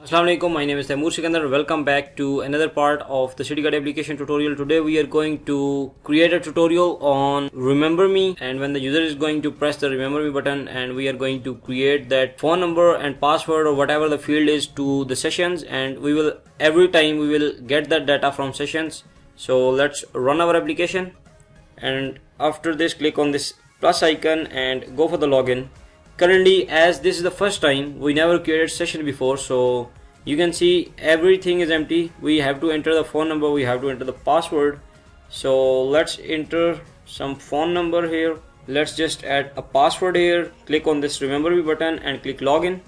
Assalamualaikum, my name is Taimur Sikandar. Welcome back to another part of the City Guide application tutorial. Today we are going to create a tutorial on Remember Me and when the user is going to press the Remember Me button and we are going to create that phone number and password or whatever the field is to the sessions and we will every time we will get that data from sessions. So let's run our application and after this click on this plus icon and go for the login currently as this is the first time we never created session before so you can see everything is empty. We have to enter the phone number we have to enter the password. So let's enter some phone number here. Let's just add a password here. Click on this remember me button and click login.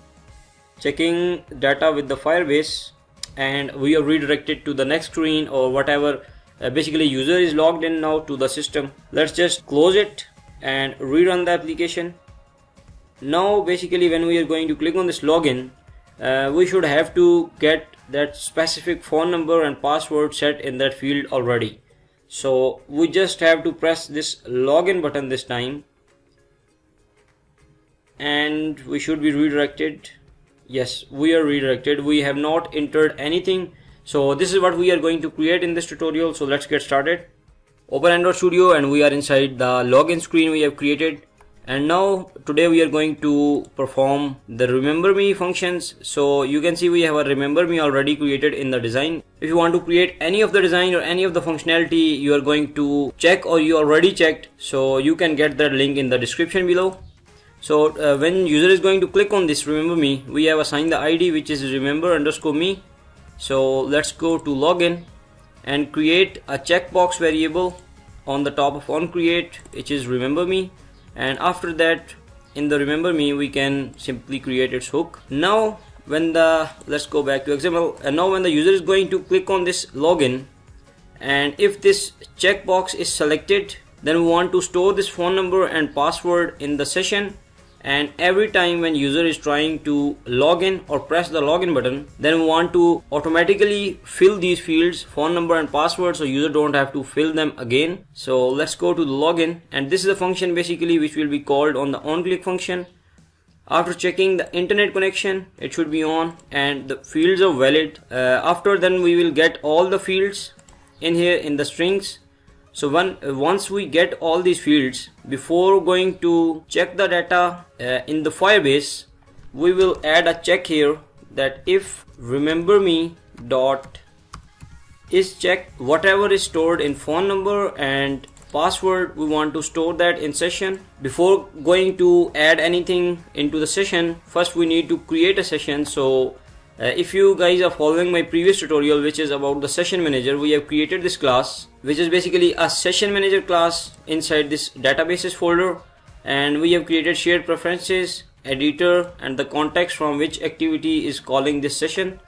Checking data with the firebase and we are redirected to the next screen or whatever. Uh, basically user is logged in now to the system. Let's just close it and rerun the application now basically when we are going to click on this login uh, we should have to get that specific phone number and password set in that field already. So we just have to press this login button this time. And we should be redirected. Yes we are redirected. We have not entered anything. So this is what we are going to create in this tutorial. So let's get started. Open android studio and we are inside the login screen we have created and now today we are going to perform the remember me functions. So you can see we have a remember me already created in the design. If you want to create any of the design or any of the functionality you are going to check or you already checked. So you can get that link in the description below. So uh, when user is going to click on this remember me we have assigned the id which is remember underscore me. So let's go to login and create a checkbox variable on the top of on create which is remember me and after that in the remember me we can simply create its hook. Now when the let's go back to xml and now when the user is going to click on this login and if this checkbox is selected then we want to store this phone number and password in the session and every time when user is trying to log in or press the login button then we want to automatically fill these fields phone number and password so user don't have to fill them again. So let's go to the login. And this is the function basically which will be called on the on click function. After checking the internet connection it should be on and the fields are valid. Uh, after then we will get all the fields in here in the strings so when, once we get all these fields, before going to check the data uh, in the Firebase, we will add a check here that if remember me dot is checked whatever is stored in phone number and password we want to store that in session. Before going to add anything into the session first we need to create a session. So uh, if you guys are following my previous tutorial which is about the session manager we have created this class which is basically a session manager class inside this databases folder. And we have created shared preferences editor and the context from which activity is calling this session.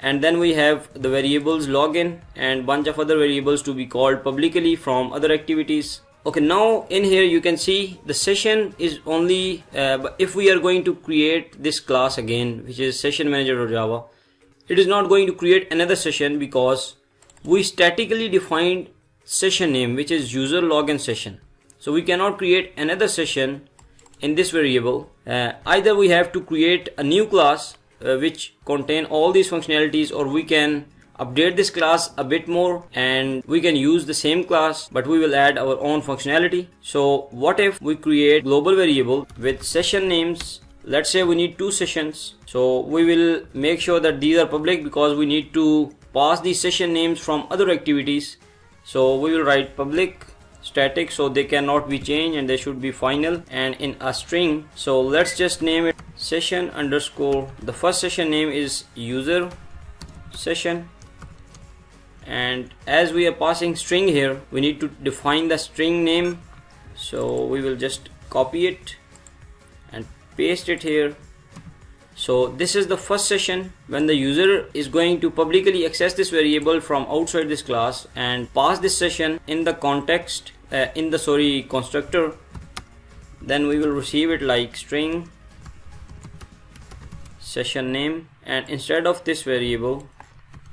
And then we have the variables login and bunch of other variables to be called publicly from other activities. Okay now in here you can see the session is only uh, if we are going to create this class again which is session manager or java it is not going to create another session because we statically defined session name which is user login session. So we cannot create another session in this variable. Uh, either we have to create a new class uh, which contain all these functionalities or we can update this class a bit more and we can use the same class but we will add our own functionality. So what if we create global variable with session names? Let's say we need two sessions. So we will make sure that these are public because we need to pass these session names from other activities. So we will write public static so they cannot be changed and they should be final and in a string. So let's just name it session underscore. The first session name is user session. And as we are passing string here we need to define the string name. So we will just copy it and paste it here so this is the first session when the user is going to publicly access this variable from outside this class and pass this session in the context uh, in the sorry constructor. Then we will receive it like string session name and instead of this variable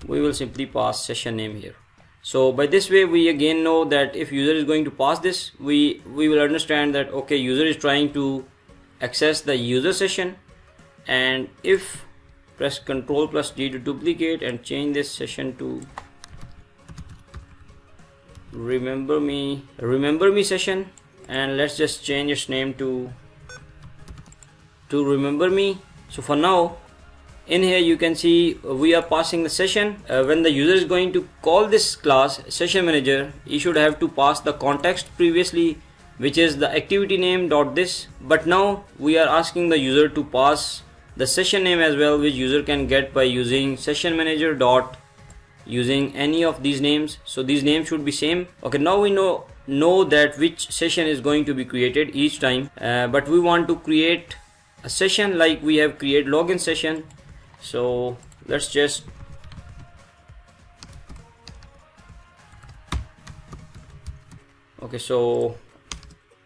we will simply pass session name here. So by this way we again know that if user is going to pass this we we will understand that okay user is trying to access the user session and if press Ctrl plus D to duplicate and change this session to remember me remember me session. And let's just change its name to to remember me. So for now in here you can see we are passing the session. Uh, when the user is going to call this class session manager he should have to pass the context previously which is the activity name dot this. But now we are asking the user to pass the session name as well which user can get by using session manager dot using any of these names. So these names should be same. Okay now we know know that which session is going to be created each time. Uh, but we want to create a session like we have create login session. So let's just okay so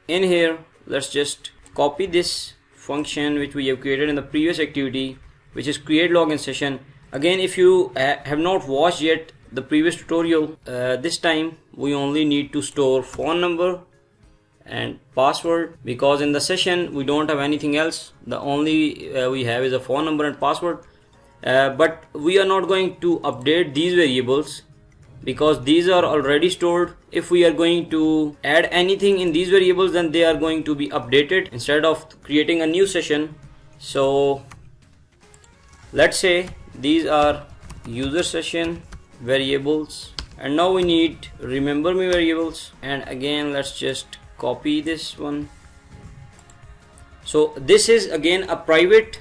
in here let's just copy this function which we have created in the previous activity which is create login session. Again if you have not watched yet the previous tutorial uh, this time we only need to store phone number and password because in the session we don't have anything else. The only uh, we have is a phone number and password. Uh, but we are not going to update these variables because these are already stored. If we are going to add anything in these variables then they are going to be updated instead of creating a new session. So let's say these are user session variables. And now we need remember me variables. And again let's just copy this one. So this is again a private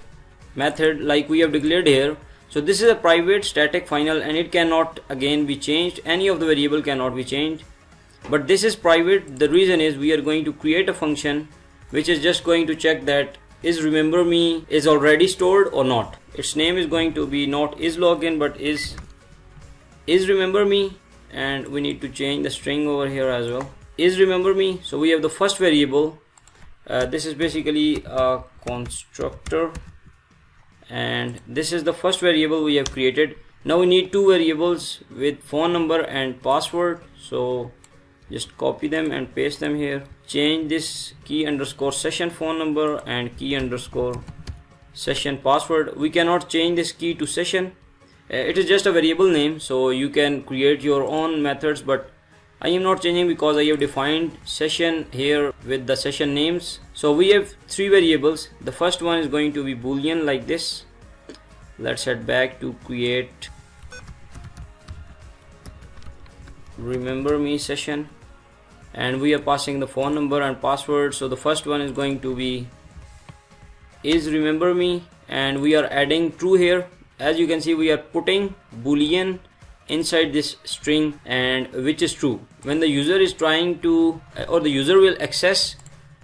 method like we have declared here so this is a private static final and it cannot again be changed. Any of the variable cannot be changed. But this is private. The reason is we are going to create a function which is just going to check that is remember me is already stored or not. Its name is going to be not is login but is is remember me. And we need to change the string over here as well. Is remember me. So we have the first variable. Uh, this is basically a constructor and this is the first variable we have created. Now we need two variables with phone number and password. So just copy them and paste them here. Change this key underscore session phone number and key underscore session password. We cannot change this key to session. Uh, it is just a variable name so you can create your own methods but I am not changing because I have defined session here with the session names. So we have three variables. The first one is going to be boolean like this. Let's head back to create. Remember me session. And we are passing the phone number and password. So the first one is going to be is remember me. And we are adding true here. As you can see we are putting boolean inside this string and which is true. When the user is trying to uh, or the user will access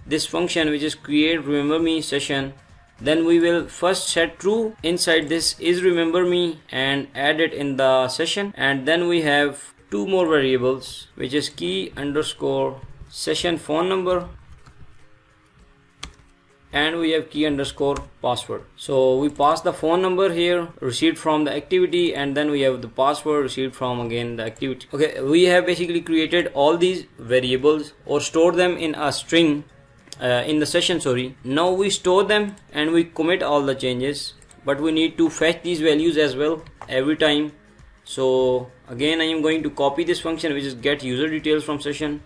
this function which is create remember me session then we will first set true inside this is remember me and add it in the session. And then we have two more variables which is key underscore session phone number and we have key underscore password. So we pass the phone number here received from the activity and then we have the password received from again the activity. Okay we have basically created all these variables or stored them in a string uh, in the session sorry. Now we store them and we commit all the changes but we need to fetch these values as well every time. So again I am going to copy this function which is get user details from session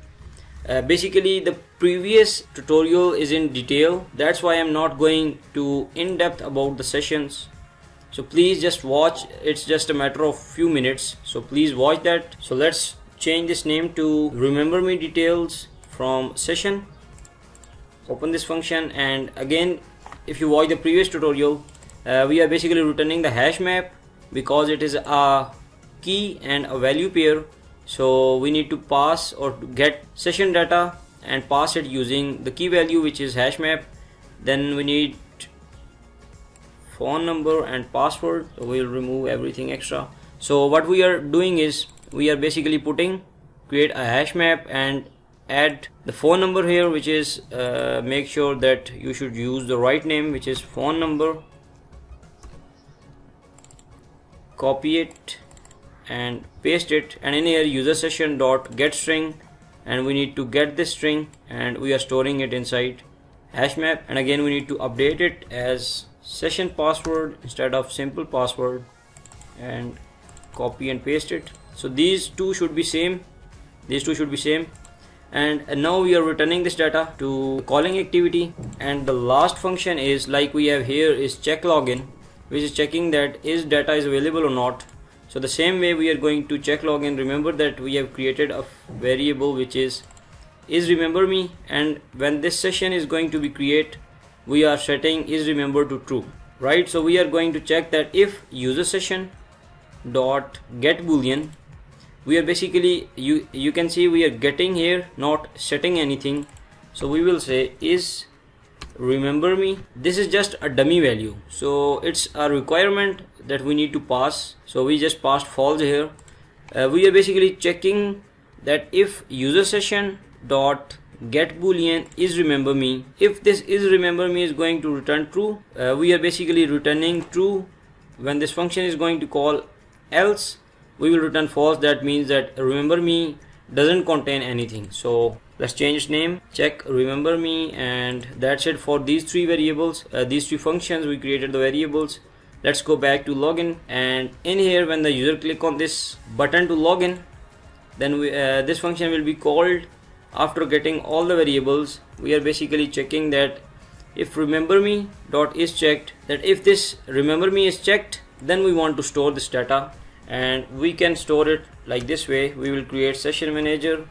uh, basically the previous tutorial is in detail. That's why I'm not going to in depth about the sessions. So please just watch. It's just a matter of few minutes. So please watch that. So let's change this name to remember me details from session. Open this function. And again if you watch the previous tutorial uh, we are basically returning the hash map because it is a key and a value pair so we need to pass or to get session data and pass it using the key value which is hash map. Then we need phone number and password. We'll remove everything extra. So what we are doing is we are basically putting create a hash map and add the phone number here which is uh, make sure that you should use the right name which is phone number. Copy it and paste it and in here user session dot get string and we need to get this string and we are storing it inside hash map and again we need to update it as session password instead of simple password and copy and paste it. So these two should be same. These two should be same. And now we are returning this data to calling activity. And the last function is like we have here is check login which is checking that is data is available or not so the same way we are going to check login remember that we have created a variable which is is remember me? And when this session is going to be create we are setting is remember to true right? So we are going to check that if user session dot get boolean we are basically you you can see we are getting here not setting anything. So we will say is remember me. This is just a dummy value. So it's a requirement that we need to pass. So we just passed false here. Uh, we are basically checking that if user session dot get boolean is remember me if this is remember me is going to return true uh, we are basically returning true. When this function is going to call else we will return false. That means that remember me doesn't contain anything. So let's change its name check remember me and that's it for these three variables. Uh, these three functions we created the variables let's go back to login and in here when the user click on this button to login then we, uh, this function will be called after getting all the variables. We are basically checking that if remember me dot is checked that if this remember me is checked then we want to store this data and we can store it like this way. We will create session manager.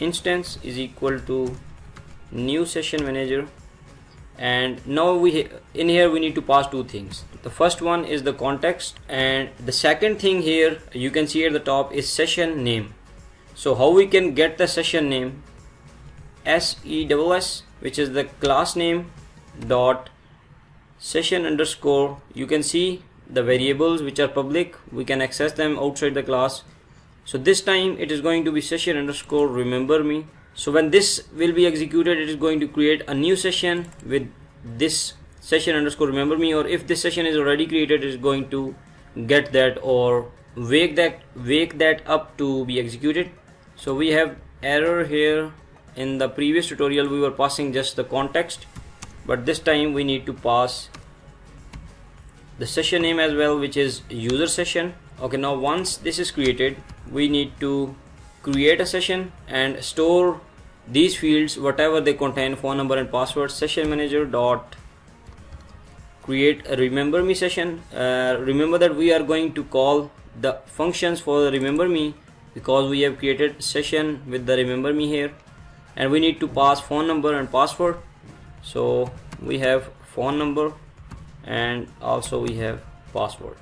Instance is equal to new session manager and now we in here we need to pass two things. The first one is the context and the second thing here you can see at the top is session name. So how we can get the session name? Ses which is the class name dot session underscore. You can see the variables which are public. We can access them outside the class. So this time it is going to be session underscore. Remember me so when this will be executed it is going to create a new session with this session underscore remember me or if this session is already created it is going to get that or wake that wake that up to be executed. So we have error here. In the previous tutorial we were passing just the context but this time we need to pass the session name as well which is user session. Okay now once this is created we need to create a session and store these fields whatever they contain phone number and password session manager dot create a remember me session. Uh, remember that we are going to call the functions for the remember me because we have created session with the remember me here. And we need to pass phone number and password. So we have phone number and also we have password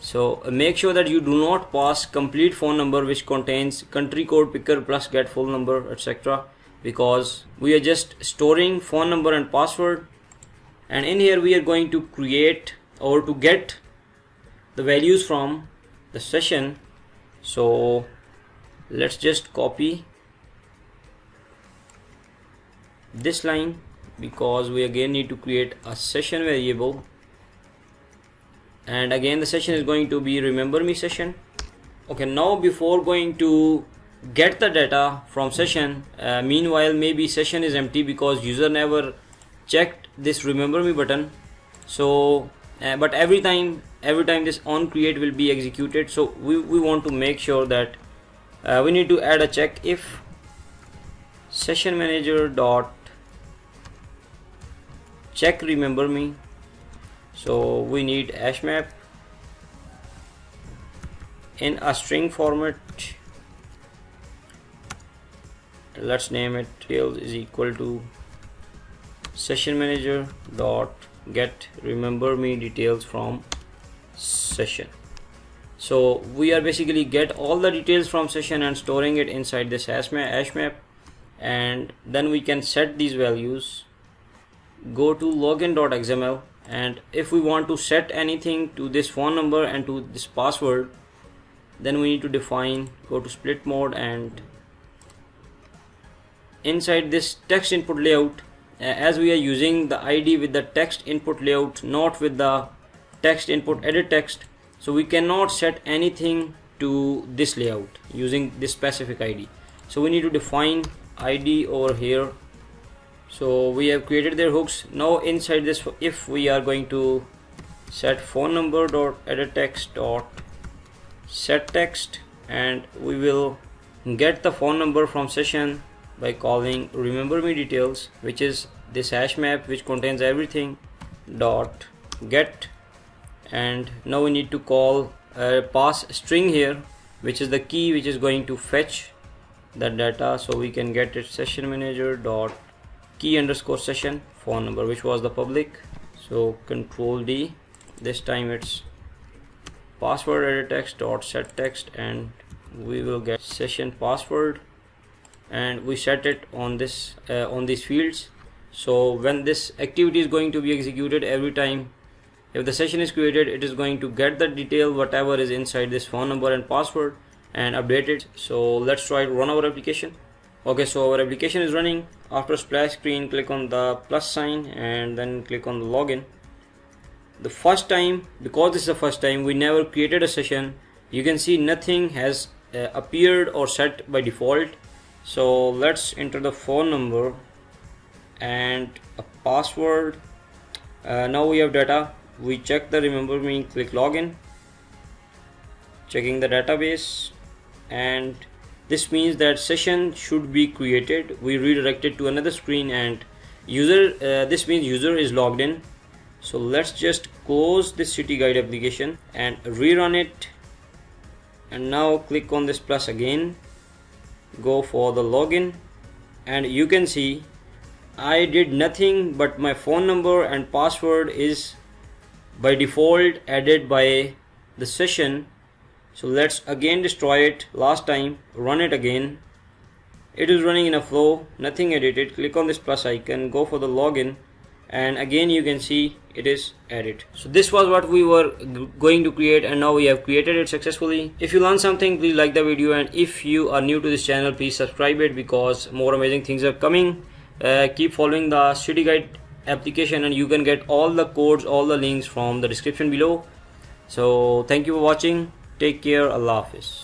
so uh, make sure that you do not pass complete phone number which contains country code picker plus get full number etc because we are just storing phone number and password and in here we are going to create or to get the values from the session. So let's just copy this line because we again need to create a session variable and again the session is going to be remember me session. Okay now before going to get the data from session uh, meanwhile maybe session is empty because user never checked this remember me button. So uh, but every time every time this on create will be executed. So we, we want to make sure that uh, we need to add a check. If session manager dot check remember me so we need hash map in a string format. Let's name it tails is equal to session manager dot get remember me details from session. So we are basically get all the details from session and storing it inside this hash map, and then we can set these values. Go to login.xml and if we want to set anything to this phone number and to this password then we need to define go to split mode and inside this text input layout uh, as we are using the id with the text input layout not with the text input edit text so we cannot set anything to this layout using this specific id so we need to define id over here so we have created their hooks. Now inside this if we are going to set phone number dot edit text dot set text and we will get the phone number from session by calling remember me details which is this hash map which contains everything dot get. And now we need to call a pass string here which is the key which is going to fetch that data so we can get it session manager dot key underscore session phone number which was the public. So control D this time it's password edit text dot set text and we will get session password. And we set it on this uh, on these fields. So when this activity is going to be executed every time if the session is created it is going to get the detail whatever is inside this phone number and password and update it. So let's try to run our application okay so our application is running. After splash screen click on the plus sign and then click on the login. The first time because this is the first time we never created a session. You can see nothing has uh, appeared or set by default. So let's enter the phone number and a password. Uh, now we have data. We check the remember me click login. Checking the database and this means that session should be created. We redirect it to another screen and user uh, this means user is logged in. So let's just close this city guide application and rerun it. And now click on this plus again. Go for the login. And you can see I did nothing but my phone number and password is by default added by the session so let's again destroy it. Last time run it again. It is running in a flow nothing edited. Click on this plus icon go for the login and again you can see it is added. So this was what we were going to create and now we have created it successfully. If you learned something please like the video and if you are new to this channel please subscribe it because more amazing things are coming. Uh, keep following the city guide application and you can get all the codes all the links from the description below. So thank you for watching take care. Allah hafiz